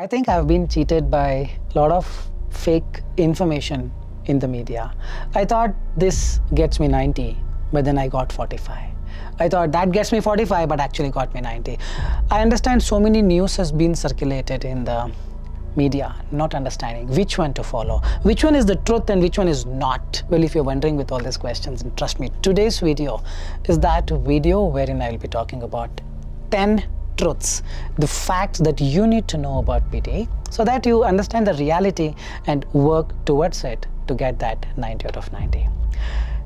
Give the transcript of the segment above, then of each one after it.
I think I've been cheated by a lot of fake information in the media. I thought this gets me 90, but then I got 45. I thought that gets me 45, but actually got me 90. I understand so many news has been circulated in the media, not understanding which one to follow, which one is the truth and which one is not. Well, if you're wondering with all these questions, and trust me, today's video is that video wherein I will be talking about 10 truths, the facts that you need to know about PT so that you understand the reality and work towards it to get that 90 out of 90.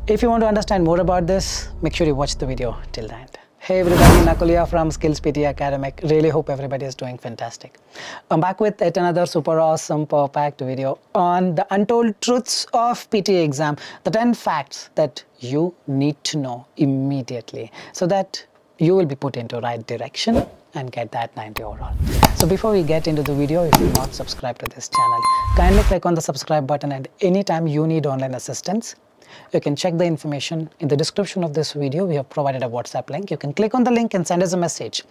If you want to understand more about this, make sure you watch the video till the end. Hey everybody, Nakul here from Skills PT Academic. Really hope everybody is doing fantastic. I'm back with yet another super awesome, packed video on the untold truths of PT exam, the 10 facts that you need to know immediately so that you will be put into right direction and get that 90 overall. So before we get into the video, if you're not subscribed to this channel, kindly click on the subscribe button and anytime you need online assistance, you can check the information in the description of this video. We have provided a WhatsApp link. You can click on the link and send us a message.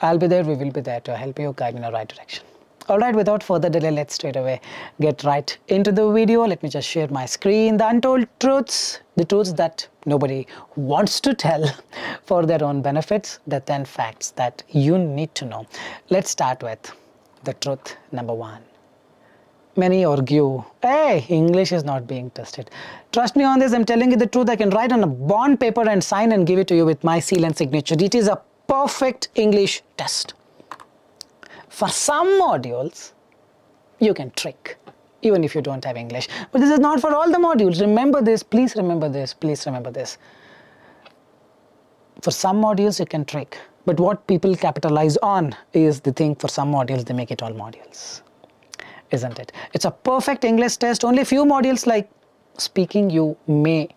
I'll be there. We will be there to help you guide in the right direction. Alright, without further delay, let's straight away get right into the video. Let me just share my screen. The untold truths, the truths that nobody wants to tell for their own benefits, the 10 facts that you need to know. Let's start with the truth number one. Many argue, hey, English is not being tested. Trust me on this, I'm telling you the truth. I can write on a bond paper and sign and give it to you with my seal and signature. It is a perfect English test. For some modules, you can trick, even if you don't have English. But this is not for all the modules. Remember this, please remember this, please remember this. For some modules, you can trick. But what people capitalize on is the thing for some modules, they make it all modules. Isn't it? It's a perfect English test. Only few modules like speaking you may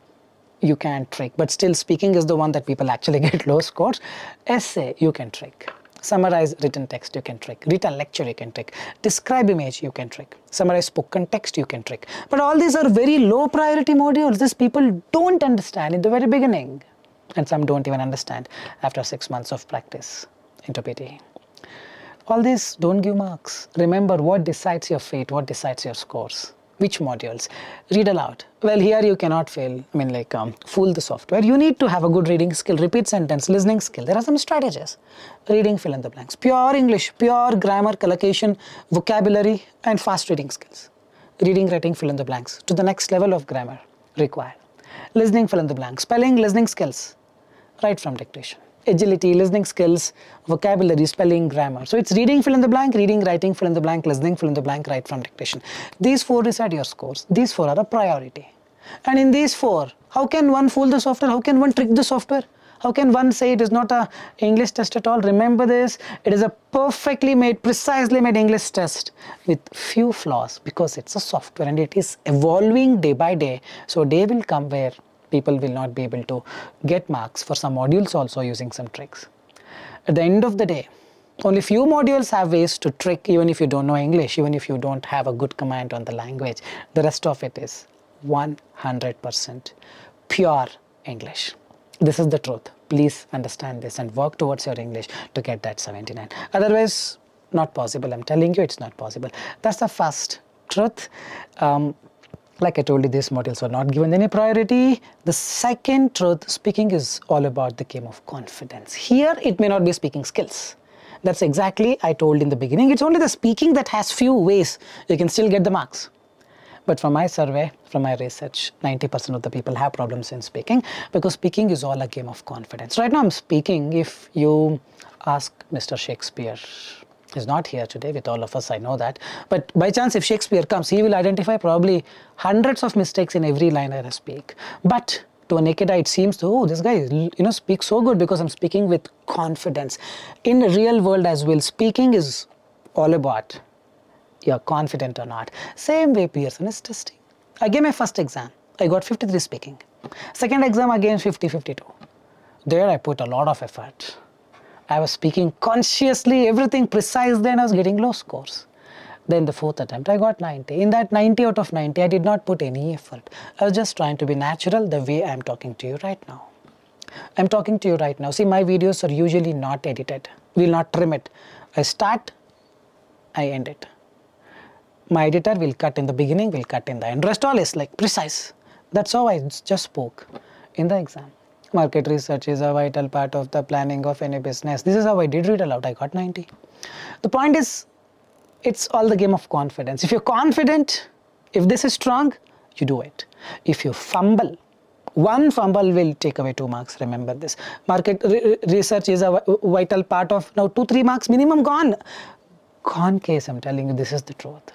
you can trick but still speaking is the one that people actually get low scores essay you can trick summarize written text you can trick. A lecture you can trick. Describe image you can trick. Summarize spoken text you can trick. But all these are very low priority modules. These people don't understand in the very beginning. And some don't even understand after six months of practice into PT all these don't give marks. Remember what decides your fate what decides your scores which modules? Read aloud. Well here you cannot fail. I mean like um, fool the software. You need to have a good reading skill repeat sentence listening skill. There are some strategies. Reading fill in the blanks. Pure english pure grammar collocation vocabulary and fast reading skills. Reading writing fill in the blanks to the next level of grammar required. Listening fill in the blanks. Spelling listening skills. Write from dictation agility, listening skills, vocabulary, spelling, grammar. So it's reading fill in the blank, reading, writing fill in the blank, listening fill in the blank, write from dictation. These four decide your scores. These four are a priority. And in these four, how can one fool the software? How can one trick the software? How can one say it is not a English test at all? Remember this, it is a perfectly made, precisely made English test with few flaws because it's a software and it is evolving day by day. So day will come where people will not be able to get marks for some modules also using some tricks. At the end of the day, only few modules have ways to trick even if you don't know English, even if you don't have a good command on the language. The rest of it is 100% pure English. This is the truth. Please understand this and work towards your English to get that 79. Otherwise, not possible. I'm telling you, it's not possible. That's the first truth. Um, like I told you, these modules were not given any priority. The second truth, speaking is all about the game of confidence. Here, it may not be speaking skills. That's exactly I told in the beginning. It's only the speaking that has few ways you can still get the marks. But from my survey, from my research, 90% of the people have problems in speaking because speaking is all a game of confidence. Right now I'm speaking, if you ask Mr. Shakespeare, is not here today with all of us, I know that. But by chance, if Shakespeare comes, he will identify probably hundreds of mistakes in every line I speak. But to a naked eye, it seems, oh, this guy, you know, speaks so good because I'm speaking with confidence. In the real world as well, speaking is all about you're confident or not. Same way Pearson is testing. I gave my first exam. I got 53 speaking. Second exam again 50, 52. There I put a lot of effort. I was speaking consciously, everything precise then I was getting low scores. Then the fourth attempt, I got 90. In that 90 out of 90, I did not put any effort. I was just trying to be natural the way I'm talking to you right now. I'm talking to you right now. See, my videos are usually not edited. We'll not trim it. I start I end it. My editor will cut in the beginning, will cut in the end. Rest all is like precise. That's how I just spoke in the exam. Market research is a vital part of the planning of any business. This is how I did read aloud. I got 90. The point is, it's all the game of confidence. If you're confident, if this is strong, you do it. If you fumble, one fumble will take away two marks remember this market re research is a vital part of now two three marks minimum gone gone case i'm telling you this is the truth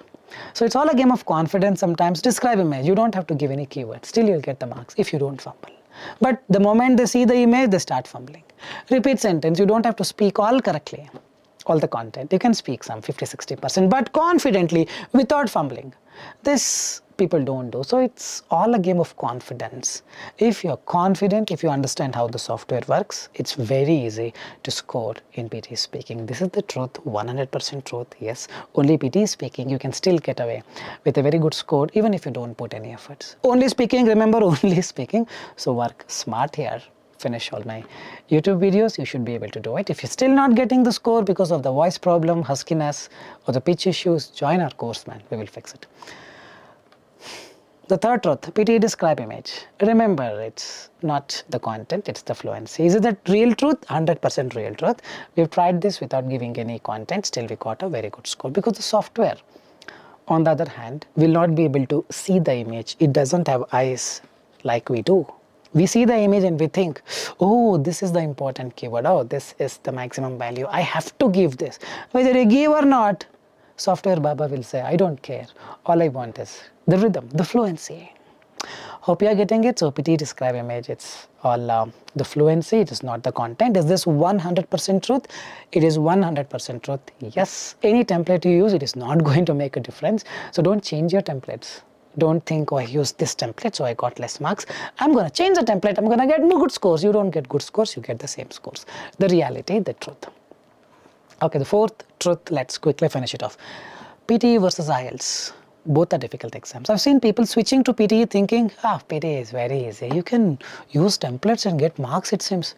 so it's all a game of confidence sometimes describe image you don't have to give any keyword still you'll get the marks if you don't fumble but the moment they see the image they start fumbling. Repeat sentence you don't have to speak all correctly all the content. You can speak some 50 60 percent but confidently without fumbling. This people don't do. So it's all a game of confidence. If you're confident, if you understand how the software works, it's very easy to score in PT speaking. This is the truth, 100% truth. Yes, only PT speaking, you can still get away with a very good score even if you don't put any efforts. Only speaking, remember only speaking. So work smart here finish all my YouTube videos, you should be able to do it. If you're still not getting the score because of the voice problem, huskiness, or the pitch issues, join our course, man. We will fix it. The third truth, PT describe image. Remember, it's not the content, it's the fluency. Is it the real truth? 100% real truth. We've tried this without giving any content, still we got a very good score because the software, on the other hand, will not be able to see the image. It doesn't have eyes like we do. We see the image and we think, oh, this is the important keyword. Oh, this is the maximum value. I have to give this. Whether you give or not, software Baba will say, I don't care. All I want is the rhythm, the fluency. Hope you are getting it. So PT describe image, it's all uh, the fluency, it is not the content. Is this 100% truth? It is 100% truth. Yes, any template you use, it is not going to make a difference. So don't change your templates. Don't think, oh, I used this template, so I got less marks. I'm going to change the template. I'm going to get no good scores. You don't get good scores, you get the same scores. The reality, the truth. Okay, the fourth truth, let's quickly finish it off. PT versus IELTS both are difficult exams. I've seen people switching to PT thinking, ah, PT is very easy. You can use templates and get marks, it seems.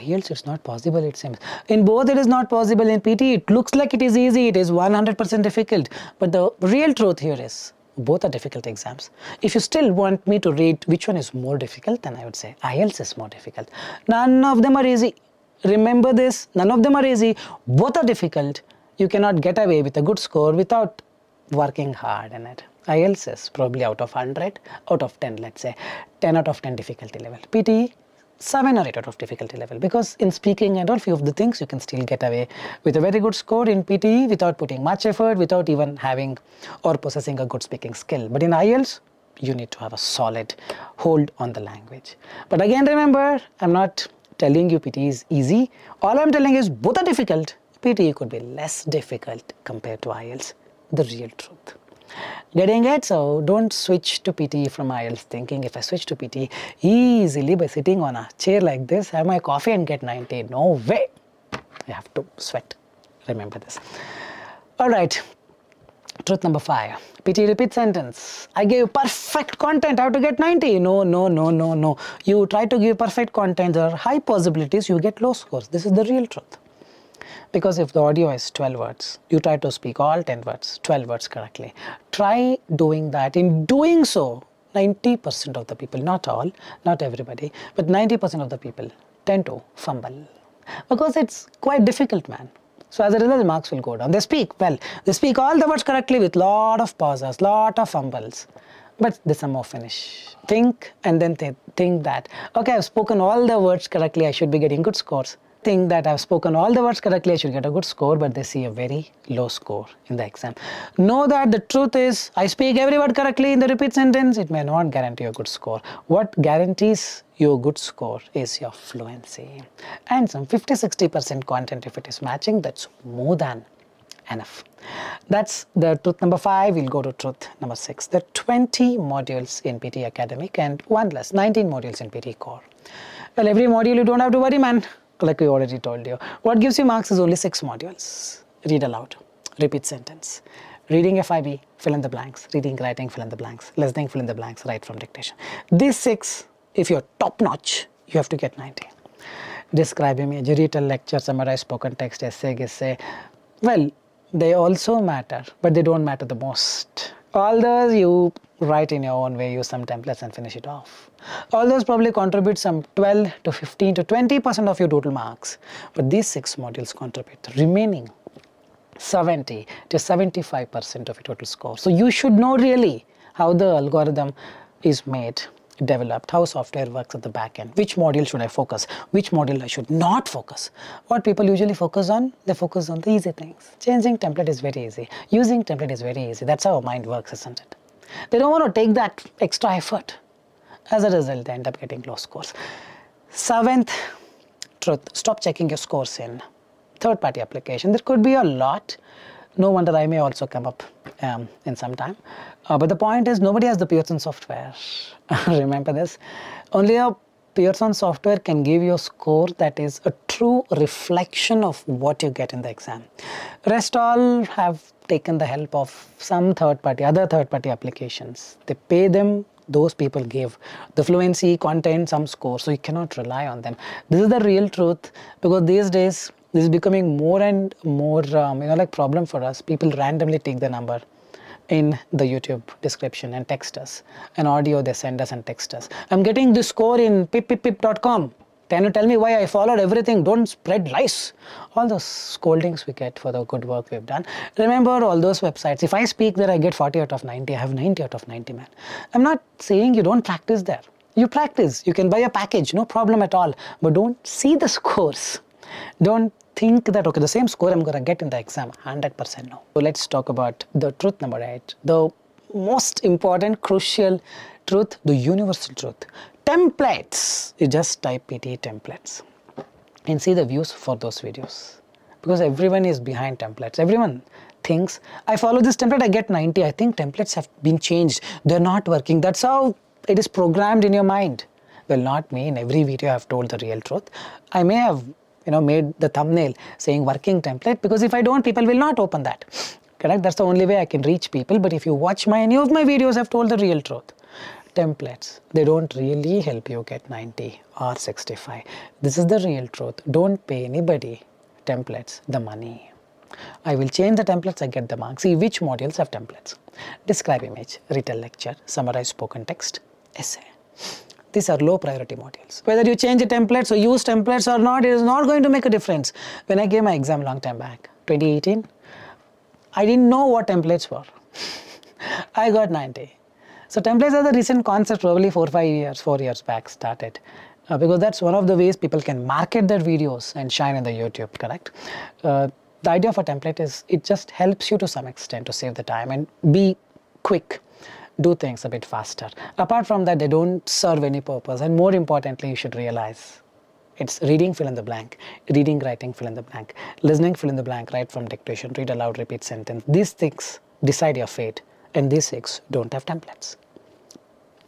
IELTS, it's not possible, it seems. In both, it is not possible. In PT, it looks like it is easy. It is 100% difficult. But the real truth here is, both are difficult exams. If you still want me to rate which one is more difficult, then I would say IELTS is more difficult. None of them are easy. Remember this, none of them are easy. Both are difficult. You cannot get away with a good score without working hard in it. IELTS is probably out of 100, out of 10 let's say, 10 out of 10 difficulty level. PTE, 7 or 8 out of difficulty level because in speaking and all few of the things you can still get away with a very good score in PTE without putting much effort, without even having or possessing a good speaking skill. But in IELTS, you need to have a solid hold on the language. But again remember, I'm not telling you PTE is easy. All I'm telling is both are difficult. PTE could be less difficult compared to IELTS the real truth. Getting it? So don't switch to PT from IELTS thinking if I switch to PT easily by sitting on a chair like this, have my coffee and get 90. No way. I have to sweat. Remember this. Alright, truth number five. PT repeat sentence. I gave perfect content, how to get 90? No, no, no, no, no. You try to give perfect content, there are high possibilities you get low scores. This is the real truth. Because if the audio is 12 words, you try to speak all 10 words, 12 words correctly. Try doing that. In doing so, 90% of the people, not all, not everybody, but 90% of the people tend to fumble. Because it's quite difficult, man. So as a result, the marks will go down. They speak well. They speak all the words correctly with lot of pauses, lot of fumbles. But they somehow finish. Think and then they think that, okay, I've spoken all the words correctly, I should be getting good scores think that I've spoken all the words correctly, I should get a good score, but they see a very low score in the exam. Know that the truth is, I speak every word correctly in the repeat sentence, it may not guarantee a good score. What guarantees your good score is your fluency. And some 50-60% content if it is matching, that's more than enough. That's the truth number five. We'll go to truth number six. There are 20 modules in PT Academic and one less, 19 modules in PT Core. Well, every module you don't have to worry, man like we already told you. What gives you marks is only six modules. Read aloud, repeat sentence. Reading FIB, fill in the blanks. Reading, writing, fill in the blanks. Listening, fill in the blanks, write from dictation. These six, if you're top notch, you have to get 90. Describe image, retell lecture, summarize spoken text, essay, essay. Well, they also matter, but they don't matter the most. All those you write in your own way, use some templates and finish it off. All those probably contribute some 12 to 15 to 20% of your total marks, but these six modules contribute remaining 70 to 75% of your total score. So you should know really how the algorithm is made developed, how software works at the back end, which module should I focus, which module I should not focus. What people usually focus on, they focus on the easy things. Changing template is very easy. Using template is very easy. That's how our mind works, isn't it? They don't want to take that extra effort. As a result, they end up getting low scores. Seventh truth, stop checking your scores in third-party application. There could be a lot. No wonder I may also come up um, in some time. Uh, but the point is nobody has the Pearson software. Remember this? Only a Pearson software can give you a score that is a true reflection of what you get in the exam. Rest all have taken the help of some third party, other third party applications. They pay them, those people give the fluency, content, some score, so you cannot rely on them. This is the real truth because these days this is becoming more and more um, you know like problem for us. People randomly take the number in the YouTube description and text us. An audio they send us and text us. I'm getting this score in pippipip.com. Can you tell me why I followed everything? Don't spread lies. All those scoldings we get for the good work we've done. Remember all those websites. If I speak there, I get 40 out of 90. I have 90 out of 90, man. I'm not saying you don't practice there. You practice. You can buy a package, no problem at all. But don't see the scores. Don't think that okay the same score i'm going to get in the exam 100% no so let's talk about the truth number 8 the most important crucial truth the universal truth templates. You just type pt templates. And see the views for those videos. Because everyone is behind templates. Everyone thinks i follow this template i get 90 i think templates have been changed. They're not working. That's how it is programmed in your mind. Well not me. In every video i've told the real truth. I may have you know made the thumbnail saying working template because if I don't people will not open that. Correct? That's the only way I can reach people. But if you watch my any of my videos I've told the real truth templates they don't really help you get 90 or 65 this is the real truth don't pay anybody templates the money I will change the templates I get the marks see which modules have templates describe image retell lecture summarize spoken text essay these are low priority modules. Whether you change the templates or use templates or not, it is not going to make a difference. When I gave my exam long time back, 2018, I didn't know what templates were. I got 90. So templates are the recent concept, probably four, five years, four years back started. Uh, because that's one of the ways people can market their videos and shine in the YouTube, correct? Uh, the idea of a template is it just helps you to some extent to save the time and be quick do things a bit faster. Apart from that, they don't serve any purpose. And more importantly, you should realize it's reading fill in the blank, reading, writing fill in the blank, listening fill in the blank, write from dictation, read aloud, repeat sentence. These things decide your fate and these six don't have templates.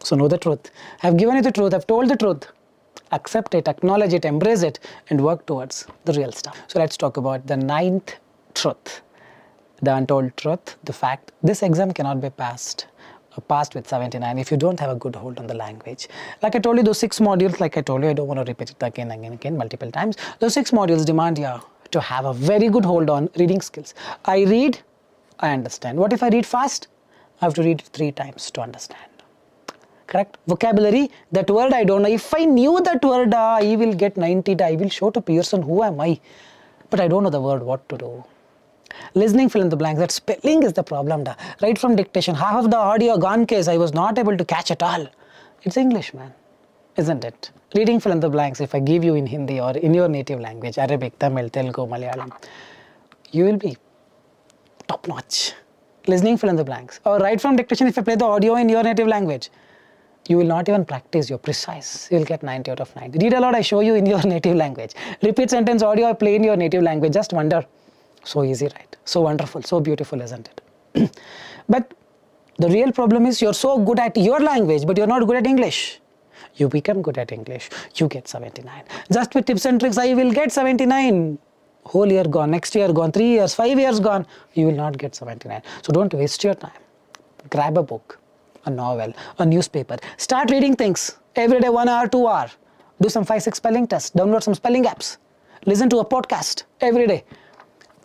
So know the truth. I've given you the truth, I've told the truth. Accept it, acknowledge it, embrace it and work towards the real stuff. So let's talk about the ninth truth. The untold truth, the fact this exam cannot be passed uh, passed with 79 if you don't have a good hold on the language. Like I told you, those six modules, like I told you, I don't want to repeat it again and again, again multiple times. Those six modules demand you to have a very good hold on reading skills. I read, I understand. What if I read fast? I have to read three times to understand. Correct? Vocabulary, that word I don't know. If I knew that word, uh, I will get 90, I will show to Pearson who am I. But I don't know the word, what to do. Listening fill in the blanks, that spelling is the problem. Da. Write from dictation, half of the audio gone case, I was not able to catch at all. It's English, man, isn't it? Reading fill in the blanks, if I give you in Hindi or in your native language, Arabic, Tamil, Telugu, Malayalam, you will be top notch. Listening fill in the blanks. Or write from dictation, if I play the audio in your native language, you will not even practice, you're precise. You'll get 90 out of 90. Read aloud, I show you in your native language. Repeat sentence audio, I play in your native language. Just wonder so easy, right? So wonderful, so beautiful, isn't it? but the real problem is you're so good at your language, but you're not good at English. You become good at English, you get 79. Just with tips and tricks, I will get 79. Whole year gone, next year gone, three years, five years gone, you will not get 79. So don't waste your time. Grab a book, a novel, a newspaper. Start reading things every day, one hour, two hour. Do some five, six spelling tests. Download some spelling apps. Listen to a podcast every day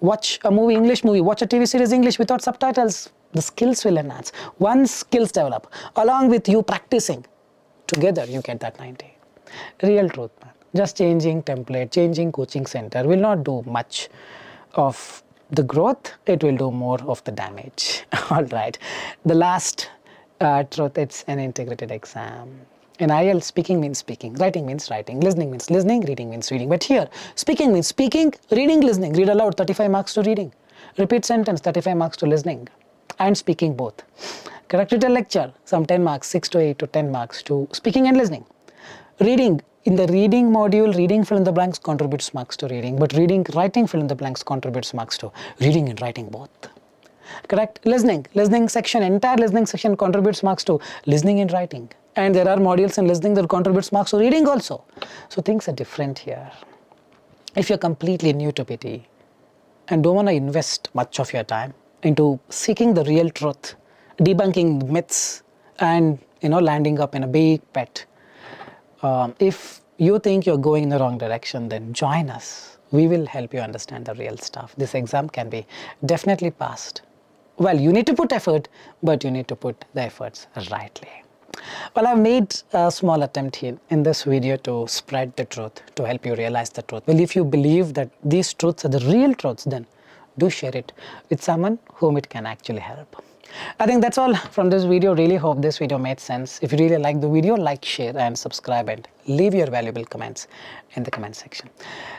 watch a movie English movie, watch a TV series English without subtitles. The skills will enhance. Once skills develop, along with you practicing, together you get that 90. Real truth, man. Just changing template, changing coaching center will not do much of the growth, it will do more of the damage. All right. The last uh, truth, it's an integrated exam. In IELTS, speaking means speaking, writing means writing, listening means listening, reading means reading. But here, speaking means speaking, reading, listening. Read aloud, 35 marks to reading. Repeat sentence, 35 marks to listening and speaking both. Correct written lecture, some 10 marks, 6 to 8 to 10 marks to speaking and listening. Reading, in the reading module, reading fill in the blanks contributes marks to reading, but reading, writing fill in the blanks contributes marks to reading and writing both. Correct? Listening, listening section, entire listening section contributes marks to listening and writing. And there are modules in listening that contributes marks to reading also. So things are different here. If you're completely new to PT and don't want to invest much of your time into seeking the real truth, debunking myths, and you know landing up in a big pet, um, if you think you're going in the wrong direction, then join us. We will help you understand the real stuff. This exam can be definitely passed. Well, you need to put effort, but you need to put the efforts rightly. Well, I've made a small attempt here in this video to spread the truth, to help you realize the truth. Well, if you believe that these truths are the real truths, then do share it with someone whom it can actually help. I think that's all from this video. Really hope this video made sense. If you really like the video, like, share and subscribe and leave your valuable comments in the comment section.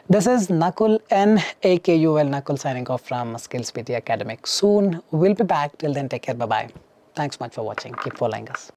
This is Nakul N-A-K-U-L Nakul signing off from Skills PT Academic. Soon we'll be back. Till then, take care. Bye-bye. Thanks much for watching. Keep following us.